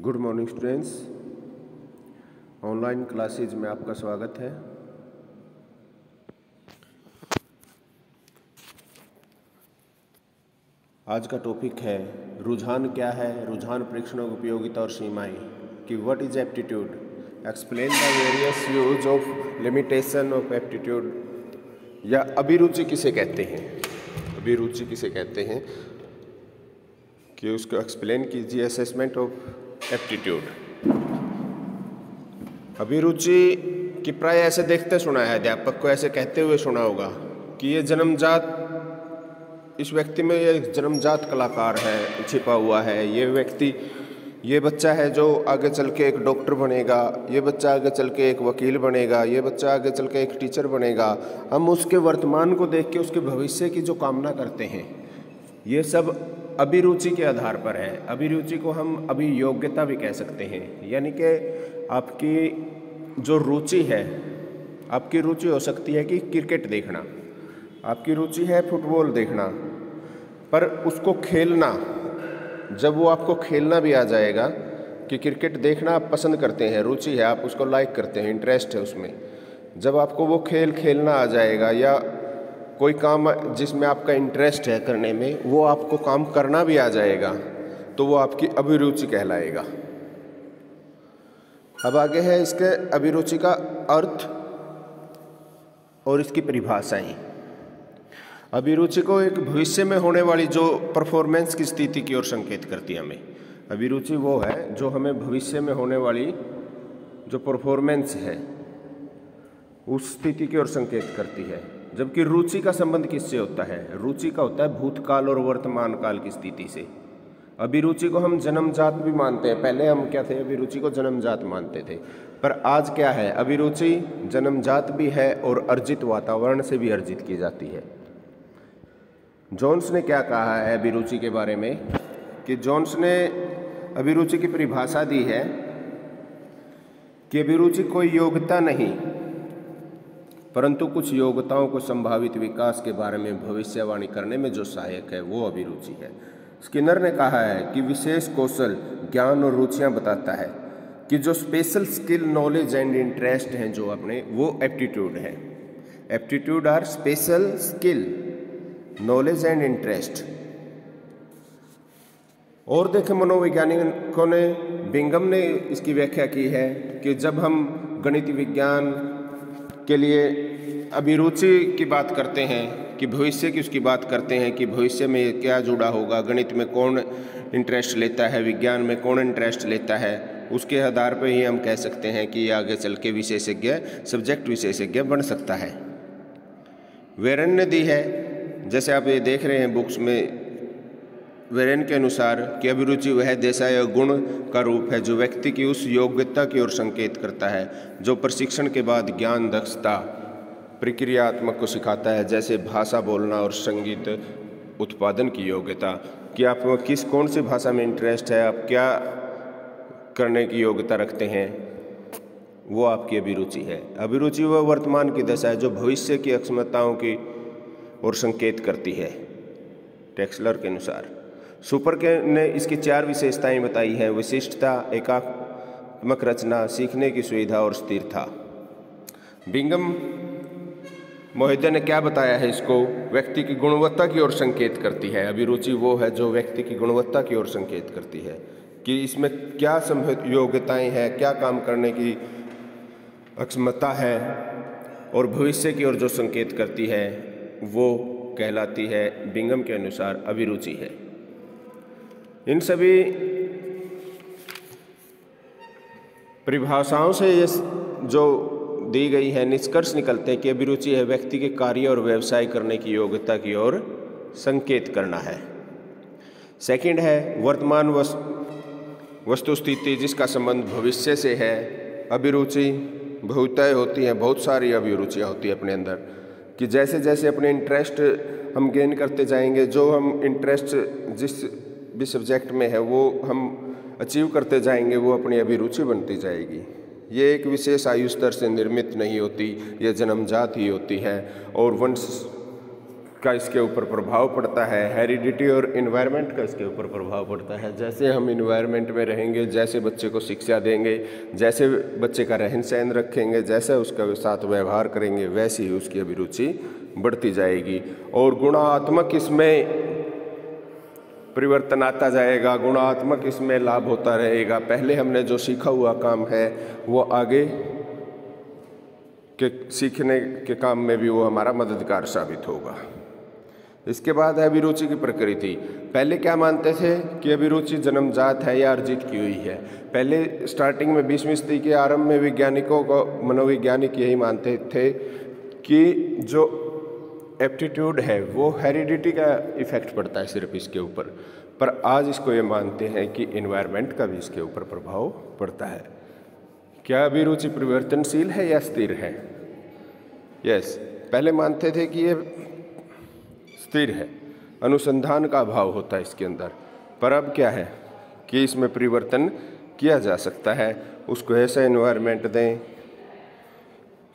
Good morning students online classes में आपका स्वागत है। आज का टॉपिक है, रुझान क्या है? रुझान परीक्षणों की उपयोगिता और सीमाएँ। कि what is aptitude explain the various use of limitation of aptitude या अभिरुचि किसे कहते हैं? अभिरुचि किसे कहते हैं? कि उसको एक्सप्लेन कीजिए असेसमेंट ऑफ़ एप्टीट्यूड अभिरुचि की प्राय ऐसे देखते सुना है, अध्यापक को ऐसे कहते हुए सुना होगा कि ये जन्मजात, इस व्यक्ति में ये जन्मजात कलाकार है, छिपा हुआ है। ये व्यक्ति, ये बच्चा है जो आगे चल के एक डॉक्टर बनेगा, ये बच्चा आगे चल के एक वकील बनेगा, ये बच्चा आगे चल के एक टीचर बनेगा। हम उसके वर्तमान को देख के उसके भविष्य की जो कामना करते हैं, ये सब अभिरुचि के आधार पर है। अभिरुचि को हम अभी योग्यता भी कह सकते हैं। यानी कि आपकी जो रुचि है, आपकी रुचि हो सकती है कि क्रिकेट देखना, आपकी रुचि है फुटबॉल देखना, पर उसको खेलना, जब वो आपको खेलना भी आ जाएगा कि क्रिकेट देखना आप पसंद करते हैं, रुचि है, आप उसको लाइक करते हैं इंटरेस्ट है उसमें, जब आपको वो खेल खेलना आ जाएगा या कोई काम जिसमें आपका इंटरेस्ट है करने में, वो आपको काम करना भी आ जाएगा तो वो आपकी अभिरुचि कहलाएगा। अब आगे है इसके अभिरुचि का अर्थ और इसकी परिभाषाएँ। अभिरुचि को एक भविष्य में होने वाली जो परफॉर्मेंस की स्थिति की ओर संकेत करती है हमें। अभिरुचि वो है जो हमें भविष्य में होने वाली जो परफॉर्मेंस है, उस स्थिति की ओर संकेत करती है। जबकि रुचि का संबंध किससे होता है? रुचि का होता है भूतकाल और वर्तमान काल की स्थिति से। अभिरुचि को हम जन्मजात भी मानते हैं। पहले हम क्या थे? अभिरुचि को जन्मजात मानते थे। पर आज क्या है? अभिरुचि जन्मजात भी है और अर्जित वातावरण से भी अर्जित की जाती है। जॉन्स ने क्या कहा है अभिरुचि के बारे में? कि जॉन्स ने अभिरुचि की परिभाषा दी है कि अभिरुचि कोई योग्यता नहीं परंतु कुछ योग्यताओं को संभावित विकास के बारे में भविष्यवाणी करने में जो सहायक है, वो अभिरुचि है। स्किनर ने कहा है कि विशेष कौशल ज्ञान और रुचियाँ बताता है कि जो special skill knowledge and interest हैं जो अपने, वो एप्टीट्यूड है। Aptitude are special skill knowledge and interest और देखें, मनोवैज्ञानिकों ने, बिंगम ने इसकी व्याख्या की है कि जब हम गणित विज्ञान के लिए अभिरुचि की बात करते हैं कि भविष्य की उसकी बात करते हैं कि भविष्य में क्या जुड़ा होगा, गणित में कौन इंटरेस्ट लेता है, विज्ञान में कौन इंटरेस्ट लेता है, उसके आधार पर ही हम कह सकते हैं कि आगे चल के विशेषज्ञ सब्जेक्ट विशेषज्ञ बन सकता है। वेरन ने दी है, जैसे आप ये देख रहे हैं बुक्स में वेरेन के अनुसार कि अभिरुचि वह देशा या गुण का रूप है जो व्यक्ति की उस योग्यता की ओर संकेत करता है, जो प्रशिक्षण के बाद ज्ञान, दक्षता, प्रक्रियात्मक को सिखाता है, जैसे भाषा बोलना और संगीत उत्पादन की योग्यता। कि आप किस कौन सी भाषा में इंटरेस्ट है? आप क्या करने की योग्यता रखते हैं? वो आपकी अभिरुचि है। अभिरुचि वह वर्तमान की दशा है जो भविष्य की अक्षमताओं की और संकेत करती है। टेक्सलर के अनुसार। सुपर के ने इसकी चार विशेषताएँ बताई हैं। विशिष्टता, एकात्मक रचना, सीखने की सुविधा और स्थिरता। बिंगम मोहिते ने क्या बताया है इसको? व्यक्ति की गुणवत्ता की ओर संकेत करती है। अभिरुचि वो है जो व्यक्ति की गुणवत्ता की ओर संकेत करती है कि इसमें क्या योग्यताएँ हैं, क्या काम करने की अक्षमता है और भविष्य की ओर जो संकेत करती है, वो कहलाती है। बिंगम के अनुसार अभिरुचि है। इन सभी परिभाषाओं से ये जो दी गई है निष्कर्ष निकलते हैं कि अभिरुचि है व्यक्ति के कार्य और व्यवसाय करने की योग्यता की ओर संकेत करना है। सेकंड है, वर्तमान वस्तु स्थिति जिसका संबंध भविष्य से है। अभिरुचि बहुतय होती है, बहुत सारी अभिरुचियाँ होती है अपने अंदर कि जैसे जैसे अपने इंटरेस्ट हम गेन करते जाएँगे, जो हम इंटरेस्ट जिस भी सब्जेक्ट में है, वो हम अचीव करते जाएँगे, वो अपनी अभिरुचि बनती जाएगी। ये एक विशेष आयु स्तर से निर्मित नहीं होती, ये जन्मजात ही होती है और वंश का इसके ऊपर प्रभाव पड़ता है हेरिडिटी और इन्वायरमेंट का इसके ऊपर प्रभाव पड़ता है। जैसे हम इन्वायरमेंट में रहेंगे, जैसे बच्चे को शिक्षा देंगे, जैसे बच्चे का रहन सहन रखेंगे, जैसे उसका साथ व्यवहार करेंगे, वैसी ही उसकी अभिरुचि बढ़ती जाएगी। और गुणात्मक इसमें परिवर्तन आता जाएगा, गुणात्मक इसमें लाभ होता रहेगा। पहले हमने जो सीखा हुआ काम है, वो आगे के सीखने के काम में भी वो हमारा मददगार साबित होगा। इसके बाद है अभिरुचि की प्रकृति। पहले क्या मानते थे कि अभिरुचि जन्मजात है या अर्जित की हुई है? पहले स्टार्टिंग में बीसवीं सदी के आरंभ में वैज्ञानिकों को, मनोवैज्ञानिक यही मानते थे कि जो एप्टीट्यूड है, वो हेरिडिटी का इफ़ेक्ट पड़ता है सिर्फ़ इसके ऊपर। पर आज इसको ये मानते हैं कि इन्वायरमेंट का भी इसके ऊपर प्रभाव पड़ता है। क्या अभिरुचि परिवर्तनशील है या स्थिर है? यस पहले मानते थे कि ये स्थिर है, अनुसंधान का अभाव होता है इसके अंदर। पर अब क्या है कि इसमें परिवर्तन किया जा सकता है, उसको ऐसा इन्वायरमेंट दें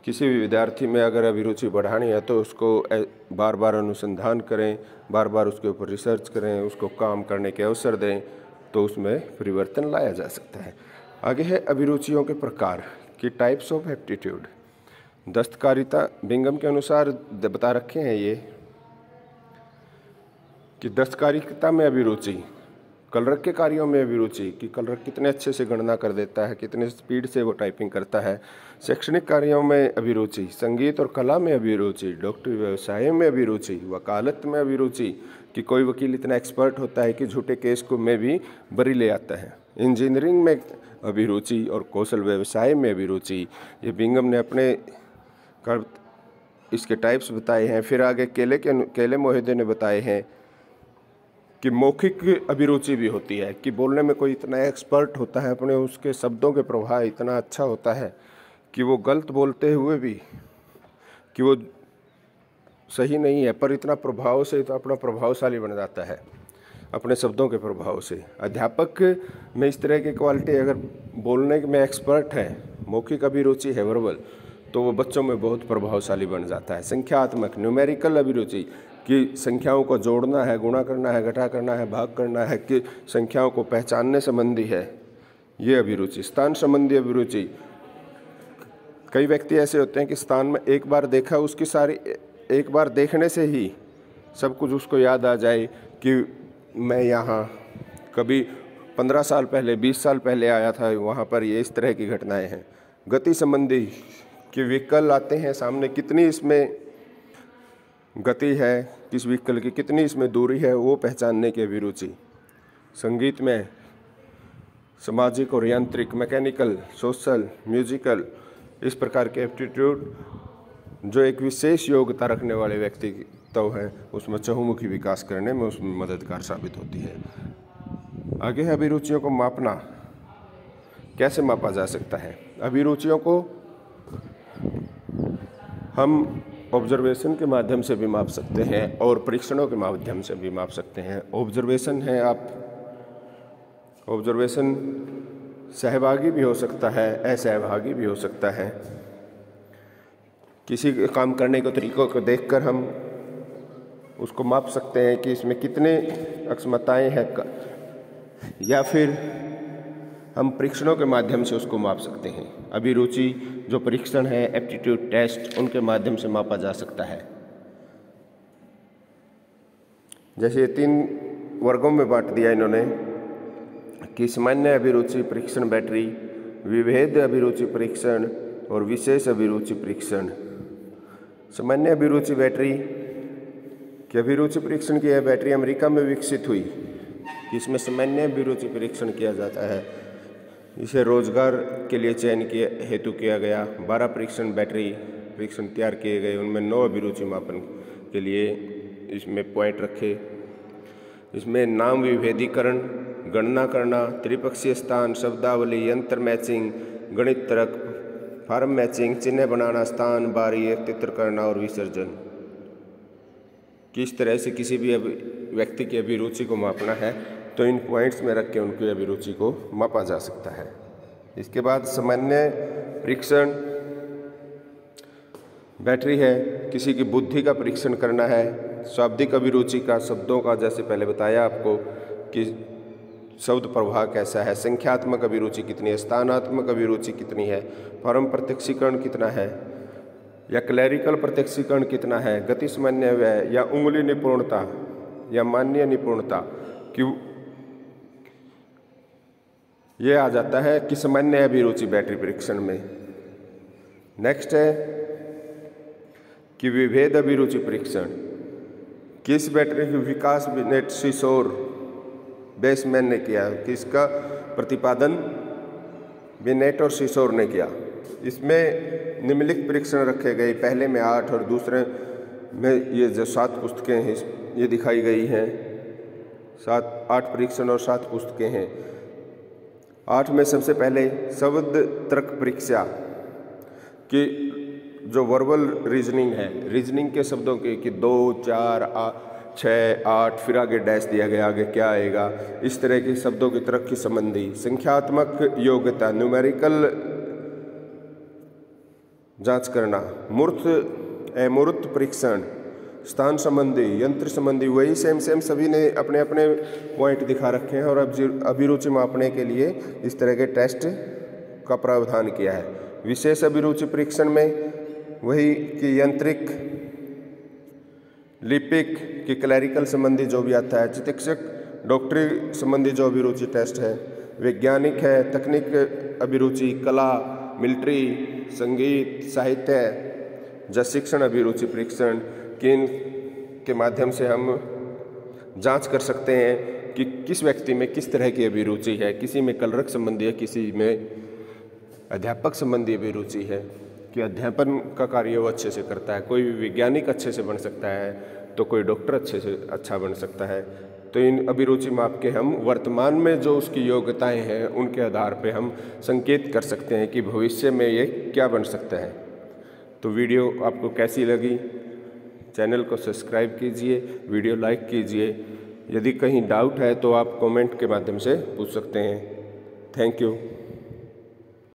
किसी भी विद्यार्थी में अगर अभिरुचि बढ़ानी है तो उसको बार बार अनुसंधान करें बार बार उसके ऊपर रिसर्च करें, उसको काम करने के अवसर दें तो उसमें परिवर्तन लाया जा सकता है। आगे है अभिरुचियों के प्रकार की टाइप्स ऑफ़ एप्टीट्यूड दस्तकारिता बिंगम के अनुसार बता रखे हैं ये, कि दस्तकारिता में अभिरुचि कलरक के कार्यों में अभिरुचि कि कलरक कितने अच्छे से गणना कर देता है, कितने स्पीड से वो टाइपिंग करता है। शैक्षणिक कार्यों में अभिरुचि संगीत और कला में अभिरुचि डॉक्टरी व्यवसाय में अभिरुचि वकालत में अभिरुचि कि कोई वकील इतना एक्सपर्ट होता है कि झूठे केस को में भी बरी ले आता है। इंजीनियरिंग में अभिरुचि और कौशल व्यवसाय में अभिरुचि ये बिंगम ने अपने कर, इसके टाइप्स बताए हैं, फिर आगे केले के केले मोहिदे ने बताए हैं। कि मौखिक अभिरुचि भी होती है, कि बोलने में कोई इतना एक्सपर्ट होता है, अपने उसके शब्दों के प्रभाव इतना अच्छा होता है, कि वो गलत बोलते हुए भी, कि वो सही नहीं है, पर इतना प्रभाव से तो अपना प्रभावशाली बन जाता है, अपने शब्दों के प्रभाव से। अध्यापक में इस तरह की क्वालिटी अगर बोलने में एक्सपर्ट है, मौखिक अभिरुचि है वर्बल तो वो बच्चों में बहुत प्रभावशाली बन जाता है। संख्यात्मक न्यूमेरिकल अभिरुचि कि संख्याओं को जोड़ना है, गुणा करना है, घटा करना है, भाग करना है, कि संख्याओं को पहचानने संबंधी है। ये अभिरुचि, स्थान संबंधी अभिरुचि। कई व्यक्ति ऐसे होते हैं कि स्थान में एक बार देखा उसकी सारी, एक बार देखने से ही सब कुछ उसको याद आ जाए कि मैं यहाँ, कभी पंद्रह साल पहले, बीस साल पहले आया था, वहाँ पर ये इस तरह की घटनाएँ हैं। गति संबंधी कि व्हीकल आते हैं सामने, कितनी इसमें गति है किस व्हीकल की, कितनी इसमें दूरी है, वो पहचानने की अभिरुचि। संगीत में, सामाजिक और यांत्रिक, मैकेनिकल, सोशल, म्यूजिकल, इस प्रकार के एप्टीट्यूड, जो एक विशेष योग्यता रखने वाले व्यक्ति तो है, उसमें चहुमुखी विकास करने में उसमें मददगार साबित होती है। आगे है अभिरुचियों को मापना। कैसे मापा जा सकता है? अभिरुचियों को हम ऑब्जर्वेशन के माध्यम से भी माप सकते हैं और परीक्षणों के माध्यम से भी माप सकते हैं। ऑब्जर्वेशन है आप। ऑब्जर्वेशन सहभागी भी हो सकता है, असहभागी भी हो सकता है। किसी काम करने के तरीक़ों को देखकर हम उसको माप सकते हैं कि इसमें कितने अक्षमताएँ हैं। या फिर हम परीक्षणों के माध्यम से उसको माप सकते हैं। अभिरुचि जो परीक्षण है, एप्टीट्यूड टेस्ट, उनके माध्यम से मापा जा सकता है। जैसे तीन वर्गों में बांट दिया इन्होंने, कि सामान्य अभिरुचि परीक्षण बैटरी, विभेद अभिरुचि परीक्षण और विशेष अभिरुचि परीक्षण। सामान्य अभिरुचि बैटरी, की अभिरुचि परीक्षण की यह बैटरी अमेरिका में विकसित हुई इसमें सामान्य अभिरुचि परीक्षण किया जाता है। इसे रोज़गार के लिए चयन किया, हेतु किया गया। बारह परीक्षण, बैटरी परीक्षण तैयार किए गए। उनमें नौ अभिरुचि मापन के लिए इसमें पॉइंट रखे। इसमें नाम विभेदीकरण, गणना करना, त्रिपक्षीय स्थान, शब्दावली, यंत्र मैचिंग गणित तर्क फार्म मैचिंग चिन्ह बनाना, स्थान, बारी एकत्र करना और विसर्जन। किस तरह से किसी भी व्यक्ति की अभिरुचि को मापना है? तो इन पॉइंट्स में रख के उनकी अभिरुचि को मापा जा सकता है। इसके बाद सामान्य परीक्षण। बैटरी है, किसी की बुद्धि का परीक्षण करना है, शाब्दिक अभिरुचि का, शब्दों का, जैसे पहले बताया आपको कि शब्द प्रवाह कैसा है, संख्यात्मक अभिरुचि कितनी है, स्थानात्मक अभिरुचि कितनी है, फॉर्म प्रत्यक्षीकरण कितना है, या क्लैरिकल प्रत्यक्षीकरण कितना है, गति समन्वय या उंगली निपुणता, या मान्य निपुणता, क्यों ये आ जाता है कि सामान्य अभिरुचि बैटरी परीक्षण में। नेक्स्ट है कि विभेद अभिरुचि परीक्षण। किस बैटरी के विकास नेट शिशोर बेसमैन ने किया? किसका प्रतिपादन? बिनेट और शिशोर ने किया। इसमें निम्नलिखित परीक्षण रखे गए। पहले में आठ और दूसरे में ये जो सात पुस्तकें हैं, ये दिखाई गई हैं। सात, आठ परीक्षण और सात पुस्तकें हैं। आठ में सबसे पहले शब्द तर्क परीक्षा की जो वर्बल रीजनिंग है रीजनिंग के शब्दों के कि दो चार आ, छः आठ फिर आगे डैश दिया गया आगे क्या आएगा इस तरह के शब्दों की तरक्की की संबंधी संख्यात्मक योग्यता न्यूमेरिकल जाँच करना मूर्त अमूर्त परीक्षण स्थान संबंधी, यंत्र संबंधी, वही सेम सेम सभी ने अपने अपने पॉइंट दिखा रखे हैं और अभिरुचि मापने के लिए इस तरह के टेस्ट का प्रावधान किया है। विशेष अभिरुचि परीक्षण में वही कि यंत्रिक, लिपिक की क्लैरिकल संबंधी जो भी आता है, चिकित्सक डॉक्टरी संबंधी जो अभिरुचि टेस्ट है, वैज्ञानिक है तकनीक अभिरुचि, कला मिलिट्री संगीत, साहित्य या शिक्षण अभिरुचि परीक्षण किन के माध्यम से हम जाँच कर सकते हैं कि किस व्यक्ति में किस तरह की अभिरुचि है, किसी में कलरक संबंधी है, किसी में अध्यापक संबंधी अभिरुचि है, कि अध्यापन का कार्य वो अच्छे से करता है, कोई वैज्ञानिक अच्छे से बन सकता है तो कोई डॉक्टर अच्छे से अच्छा बन सकता है। तो इन अभिरुचि माप के हम वर्तमान में जो उसकी योग्यताएँ हैं, उनके आधार पर हम संकेत कर सकते हैं कि भविष्य में ये क्या बन सकता है। तो वीडियो आपको कैसी लगी? चैनल को सब्सक्राइब कीजिए, वीडियो लाइक कीजिए। यदि कहीं डाउट है तो आप कमेंट के माध्यम से पूछ सकते हैं। Thank you.